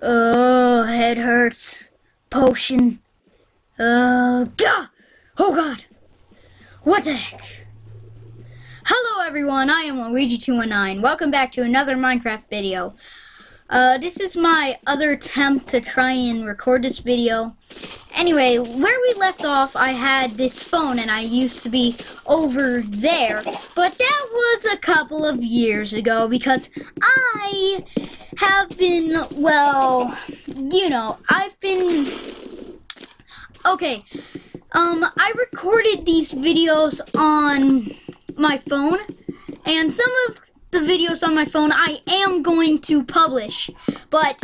Oh, head hurts. Potion. Uh, God. Oh, God. What the heck? Hello, everyone. I am Luigi219. Welcome back to another Minecraft video. Uh, this is my other attempt to try and record this video. Anyway, where we left off, I had this phone and I used to be over there. But that was a couple of years ago because I have been, well, you know, I've been, okay, um, I recorded these videos on my phone and some of the videos on my phone I am going to publish. But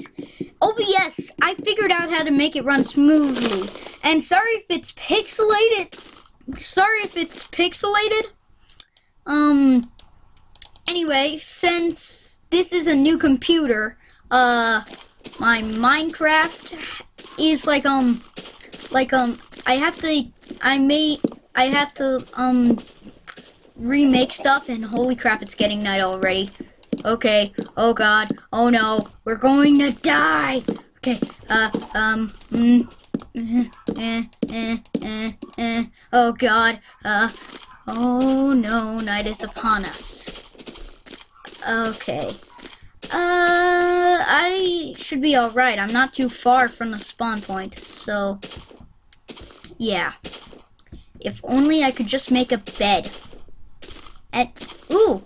OBS, I figured out how to make it run smoothly. And sorry if it's pixelated. Sorry if it's pixelated. Um, anyway, since this is a new computer, uh, my Minecraft is like, um, like, um, I have to, I may, I have to, um, remake stuff, and holy crap, it's getting night already. Okay, oh god, oh no, we're going to die! Okay, uh, um, mm, eh, eh, eh, eh, oh god, uh, oh no, night is upon us. Okay. Uh, I should be alright. I'm not too far from the spawn point, so, yeah. If only I could just make a bed. And, ooh,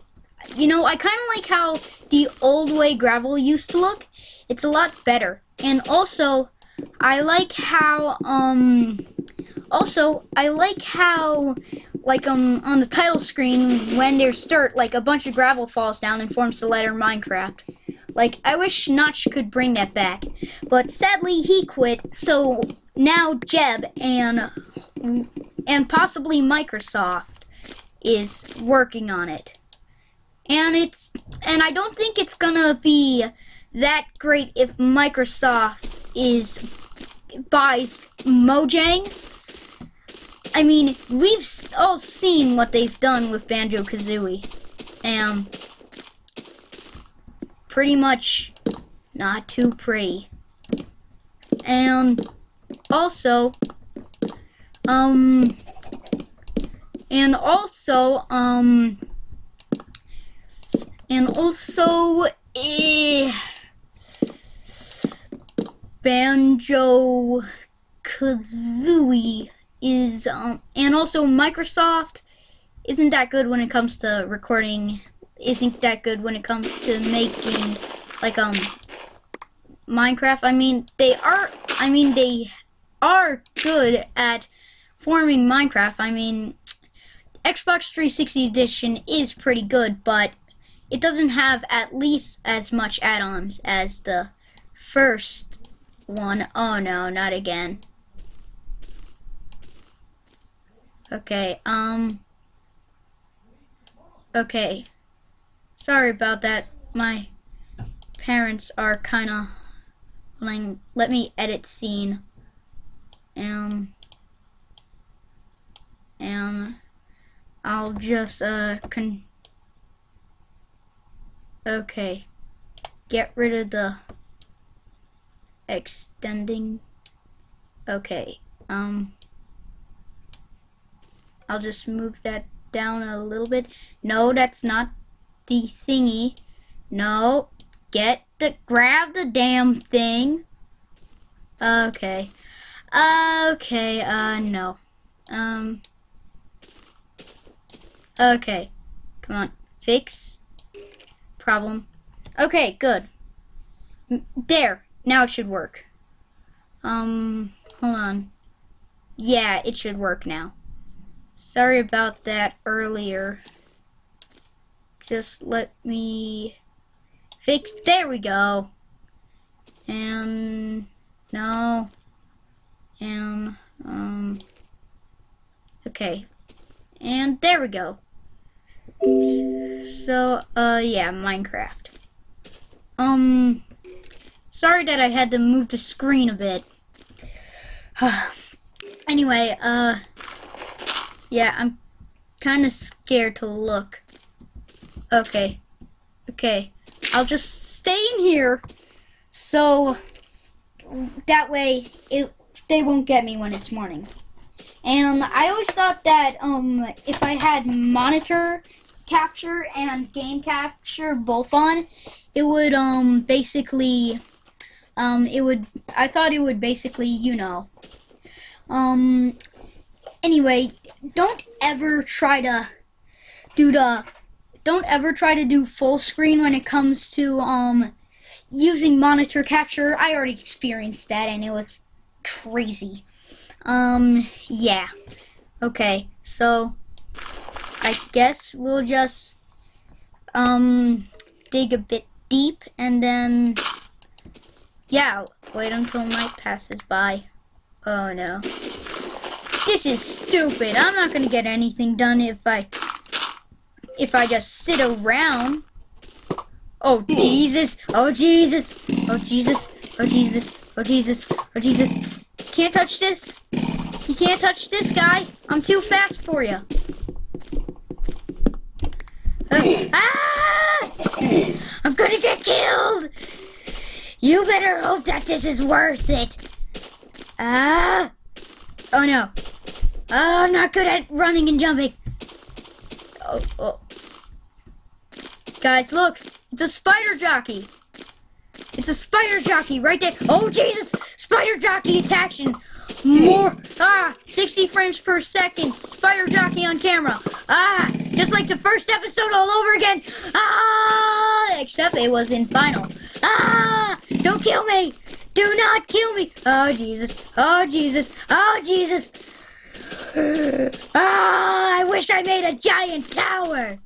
you know, I kind of like how the old way gravel used to look. It's a lot better. And also, I like how, um, also, I like how, like, um, on the title screen, when there's dirt, like, a bunch of gravel falls down and forms the letter Minecraft. Like, I wish Notch could bring that back. But sadly, he quit, so now Jeb and, and possibly Microsoft is working on it. And it's and I don't think it's gonna be that great if Microsoft is buys Mojang. I mean, we've all seen what they've done with Banjo Kazooie, and pretty much not too pretty. And also, um, and also um and also eh, banjo kazooie is um and also microsoft isn't that good when it comes to recording isn't that good when it comes to making like um minecraft. I mean they are i mean they are good at forming minecraft. I mean Xbox 360 edition is pretty good, but it doesn't have at least as much add-ons as the first one. Oh no, not again. Okay, um... Okay. Sorry about that. My parents are kind of... Like, let me edit scene. Um... And... I'll just, uh, con... Okay. Get rid of the extending. Okay. Um, I'll just move that down a little bit. No, that's not the thingy. No, get the, grab the damn thing. Okay. Okay, uh, no. Um, Okay. Come on. Fix. Problem. Okay, good. There. Now it should work. Um, hold on. Yeah, it should work now. Sorry about that earlier. Just let me fix. There we go. And no. And um. Okay. And there we go. So, uh, yeah, Minecraft. Um, sorry that I had to move the screen a bit. anyway, uh, yeah, I'm kind of scared to look. Okay, okay, I'll just stay in here. So, that way it they won't get me when it's morning. And I always thought that um, if I had monitor capture and game capture both on, it would um, basically um, it would I thought it would basically you know um, anyway don't ever try to do the don't ever try to do full screen when it comes to um using monitor capture. I already experienced that and it was crazy. Um, yeah. Okay, so I guess we'll just um dig a bit deep and then yeah, wait until night passes by. Oh no. This is stupid. I'm not gonna get anything done if I if I just sit around. Oh Jesus! Oh Jesus! Oh Jesus! Oh Jesus! Oh Jesus! Oh Jesus! Can't touch this! You can't touch this guy! I'm too fast for you! Ah! I'm gonna get killed! You better hope that this is worth it! Ah! Oh no! Oh, I'm not good at running and jumping! Oh, oh. Guys, look! It's a spider jockey! It's a spider jockey right there! Oh, Jesus! Spider jockey action! More! Ah! 60 frames per second! Spider jockey on camera! Ah! Just like the first episode all over again! Ah! Except it was in final. Ah! Don't kill me! Do not kill me! Oh, Jesus! Oh, Jesus! Oh, Jesus! Ah! I wish I made a giant tower!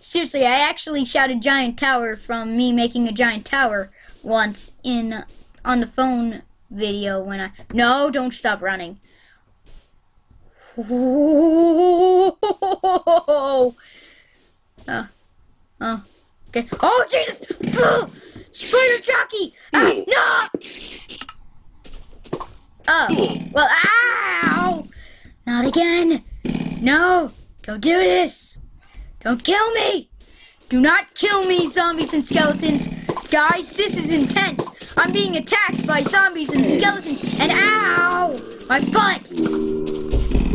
Seriously, I actually shouted giant tower from me making a giant tower once in on the phone video when I No, don't stop running. Oh, oh, okay. Oh, Jesus! Spider jockey! Ah, no! Oh, well, ow! Not again! No! Don't do this! Don't kill me! Do not kill me, zombies and skeletons! Guys, this is intense! I'm being attacked by zombies and skeletons, and ow! My butt!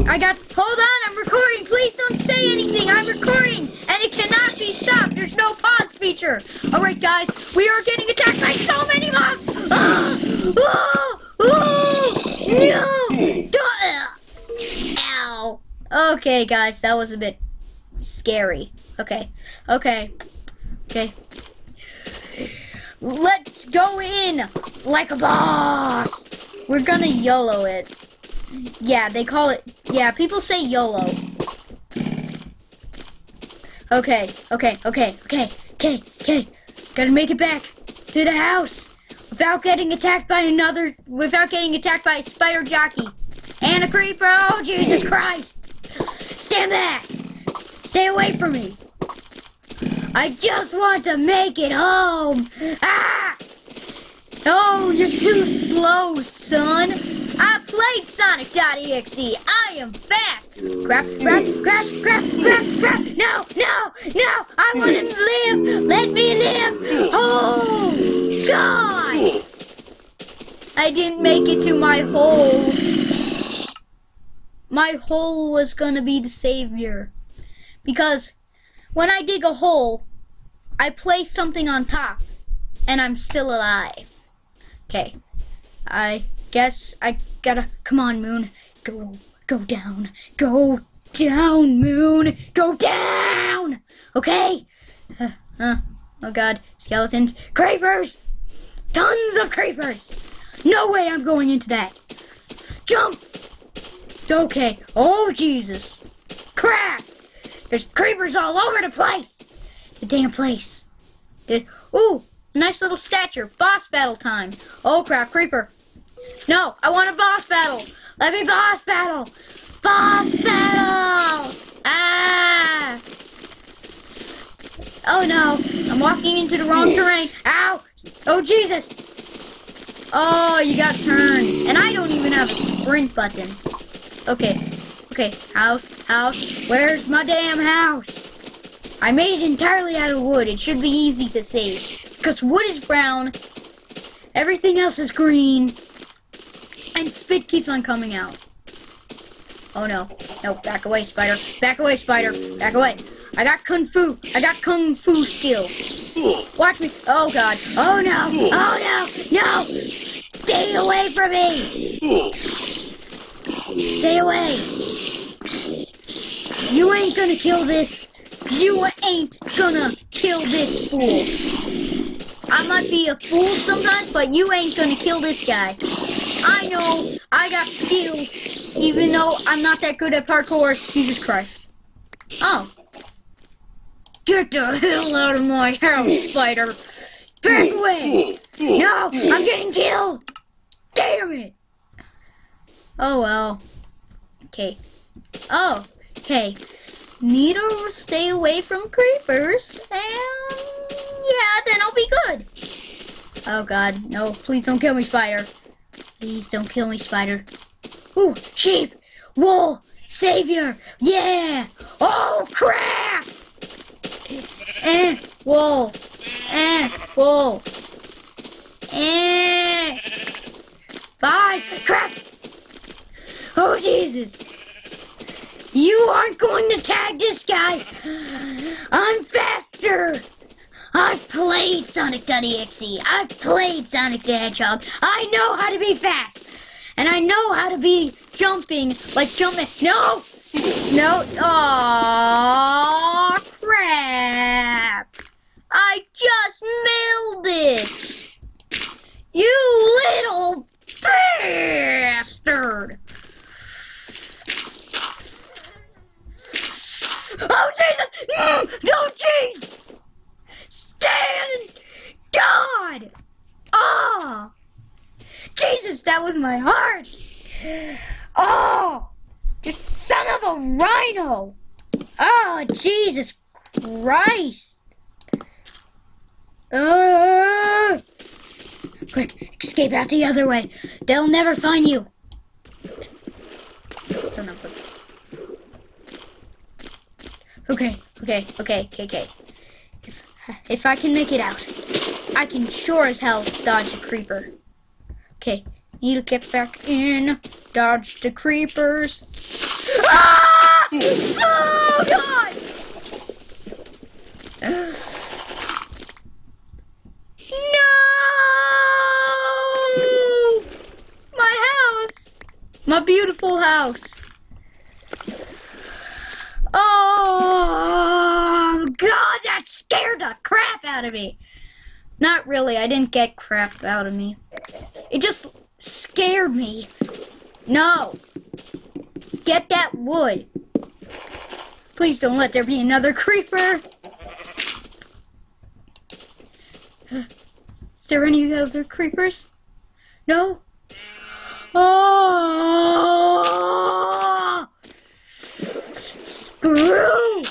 I got. Hold on, I'm recording! Please don't say anything! I'm recording! And it cannot be stopped! There's no pause feature! Alright, guys, we are getting attacked by so many mobs! Ah! Oh! Oh! No! Don't! Ow! Okay, guys, that was a bit scary. Okay, okay, okay. Let's go in like a boss. We're gonna YOLO it. Yeah, they call it. Yeah, people say YOLO. Okay, okay, okay, okay, okay, okay. Gotta make it back to the house without getting attacked by another. Without getting attacked by a spider jockey and a creeper. Oh Jesus Christ! Stand back! Stay away from me! I just want to make it home! Ah! Oh, you're too slow, son! I played Sonic.exe! I am fast! Grab, grab, grab, grab, grab, grab! No, no, no! I want to live! Let me live! Oh, God! I didn't make it to my hole. My hole was gonna be the savior. Because when I dig a hole, I place something on top, and I'm still alive. Okay, I guess I gotta, come on, Moon, go, go down, go down, Moon, go down, okay? Uh, uh, oh God, skeletons, creepers, tons of creepers. No way I'm going into that. Jump. Okay, oh Jesus, crap. There's creepers all over the place. The damn place. Did ooh, nice little stature. Boss battle time. Oh crap, creeper. No, I want a boss battle. Let me boss battle. Boss battle. Ah. Oh no, I'm walking into the wrong terrain. Ow. Oh Jesus. Oh, you got turned. And I don't even have a sprint button. Okay, Okay, house, house. Where's my damn house? I made it entirely out of wood. It should be easy to see. Because wood is brown, everything else is green, and spit keeps on coming out. Oh no. No, back away, spider. Back away, spider. Back away. I got kung fu. I got kung fu skills. Watch me. Oh god. Oh no. Oh no. No. Stay away from me. Stay away. You ain't gonna kill this. You ain't gonna kill this fool. I might be a fool sometimes, but you ain't gonna kill this guy. I know. I got skills. Even though I'm not that good at parkour. Jesus Christ. Oh. Get the hell out of my house, spider. Back away. No, I'm getting killed. Damn it. Oh well. Okay. Oh, okay. Need to stay away from creepers, and yeah, then I'll be good. Oh god, no, please don't kill me, spider. Please don't kill me, spider. Ooh, sheep, wool, savior, yeah. Oh crap! Eh, wool, eh, wool, eh. Bye, crap. Oh Jesus! You aren't going to tag this guy! I'm faster! I've played Sonic.exe. I've played Sonic the Hedgehog. I know how to be fast. And I know how to be jumping, like jumping. No! No. Oh crap. I just milled it. You little bastard. Oh, Jesus! Don't, jeez! Stand! God! Oh! Jesus, that was my heart! Oh! You son of a rhino! Oh, Jesus Christ! Uh, quick, escape out the other way. They'll never find you. Son of a Okay, okay, okay, okay, okay. If, if I can make it out, I can sure as hell dodge a creeper. Okay, need to get back in, dodge the creepers. Ah! Oh, God! No! My house! My beautiful house. Oh, God, that scared the crap out of me. Not really, I didn't get crap out of me. It just scared me. No. Get that wood. Please don't let there be another creeper. Is there any other creepers? No? Oh! Screw!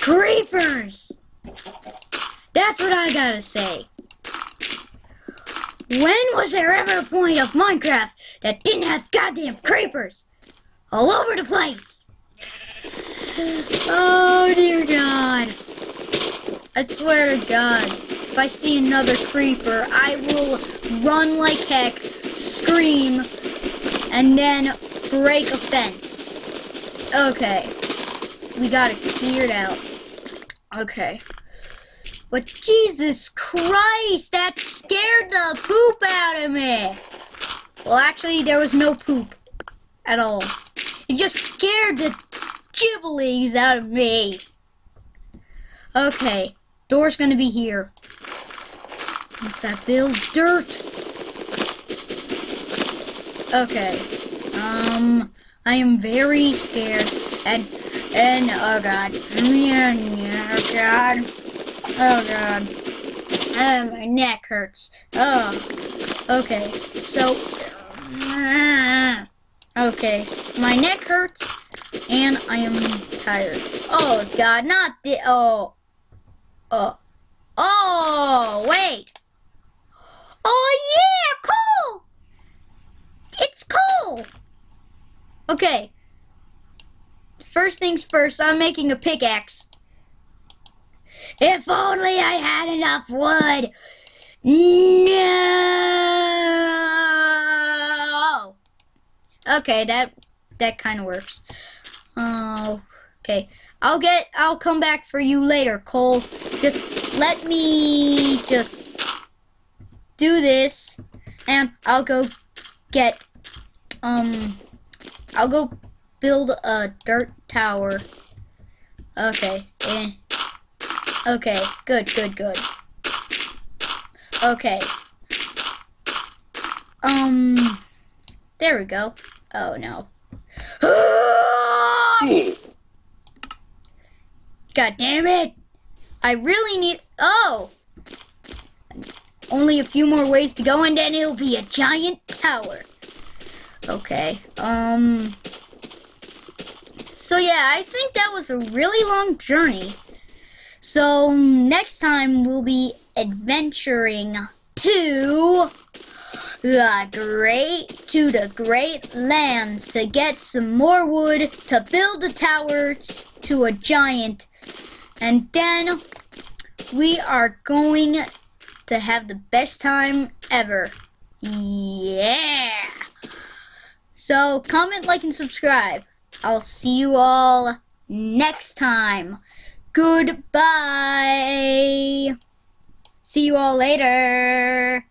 Creepers! That's what I gotta say. When was there ever a point of Minecraft that didn't have goddamn creepers? All over the place! Oh dear God. I swear to God, if I see another creeper, I will run like heck, scream, and then break a fence. Okay. We got it cleared out. Okay. But Jesus Christ, that scared the poop out of me. Well, actually, there was no poop at all. It just scared the gibblies out of me. Okay, door's gonna be here. Once I build dirt. Okay. Um, I am very scared. And, and, oh god. Yeah, oh god. Oh god. Oh, my neck hurts. Oh. Okay, so. Ah. Okay, my neck hurts, and I am tired. Oh god, not the. Oh. Oh. Oh, wait. Oh, yeah, cool. It's cool. Okay. first things first, I'm making a pickaxe. If only I had enough wood. No. Okay, that that kind of works. Oh, okay. I'll get. I'll come back for you later, coal. Just let me just do this, and I'll go get. Um, I'll go build a dirt tower. Okay. Eh. Okay. Good. Good. Good. Okay. Um. There we go. Oh no. God damn it! I really need. Oh! Only a few more ways to go, and then it'll be a giant tower. Okay. Um. So, yeah, I think that was a really long journey. So, next time we'll be adventuring to the great to the great lands to get some more wood to build a tower to a giant. And then we are going to have the best time ever. Yeah. So comment like and subscribe. I'll see you all next time goodbye. See you all later